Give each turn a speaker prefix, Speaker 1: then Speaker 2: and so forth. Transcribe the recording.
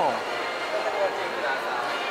Speaker 1: ご注意ください